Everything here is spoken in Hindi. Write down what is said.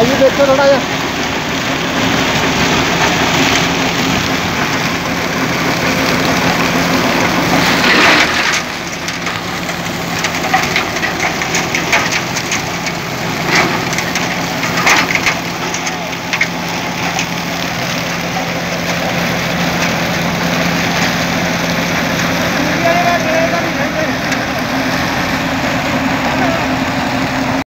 आइए देखो थोड़ा यार